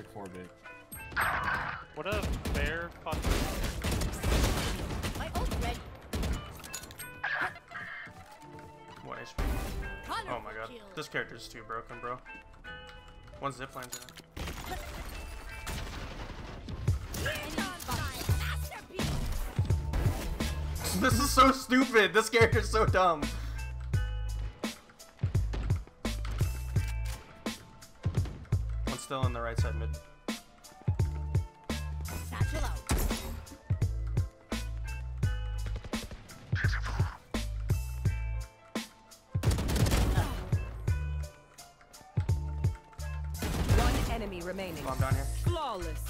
like 4 bit. What a fair fucking. My ult's ready. What HP? Oh my god. kill. This character's too broken, bro. One zip lines in it. Enemy spotted. Masterpiece. this is so stupid. This character's so dumb. Still on the right side mid. Satchel out. One enemy remaining. Bomb down here. Flawless.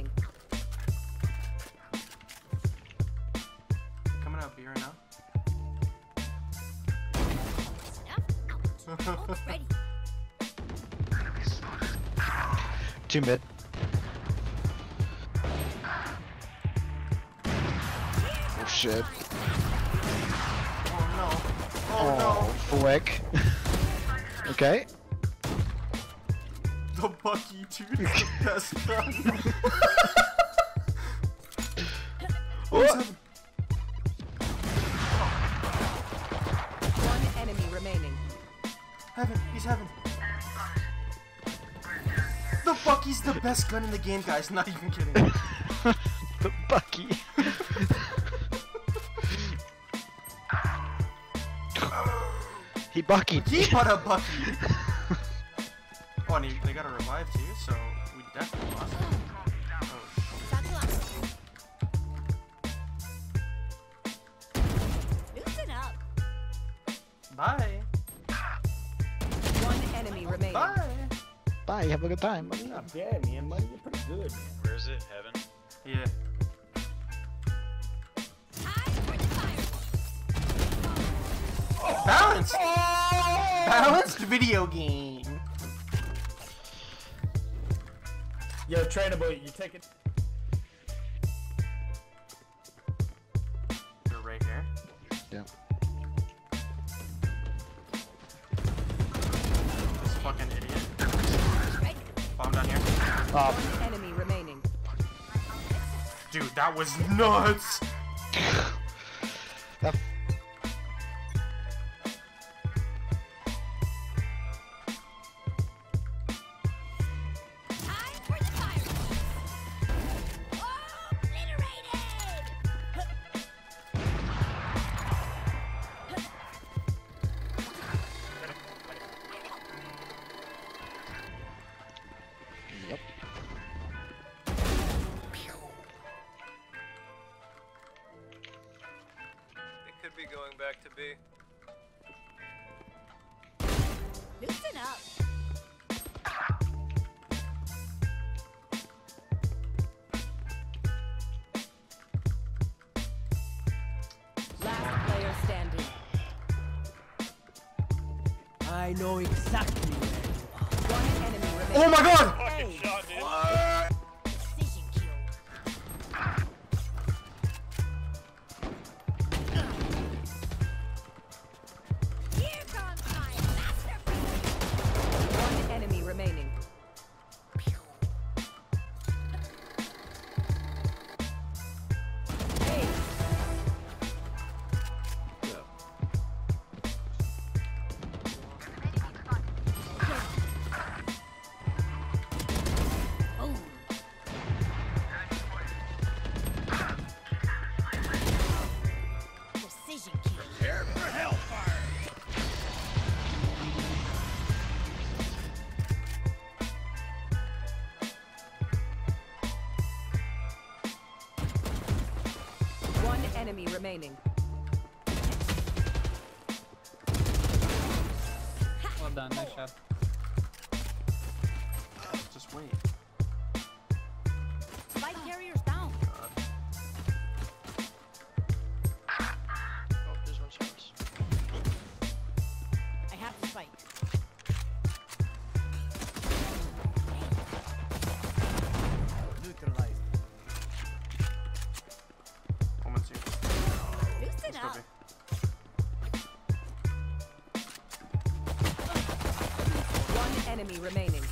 Snuff out. Ult's ready. Two mid. Oh shit. Oh no. Oh, Oh, flick. okay. The Bucky dude is the best gun. What? Bucky's the best gun in the game, guys. Not even kidding. the Bucky. he buckied. he bought a Bucky. Oh, and he, they got a revive too, so we definitely lost. Oh, Satchel up. bye. One enemy remaining. Bye. Bye. Have a good time. Money not bad, man. Money you're pretty good, man. Where is it? Heaven? Yeah. Time for the. Balanced. Oh! Balanced video game. Yo, trainable, you take it. You're right here. Yeah. This fucking One enemy remaining. Dude, that was nuts. going back to B. Loosen up. Last player standing. I know exactly where One enemy remaining. Oh my god! Fucking shot, dude. Enemy remaining. Well done, nice shot. Just wait. Remaining.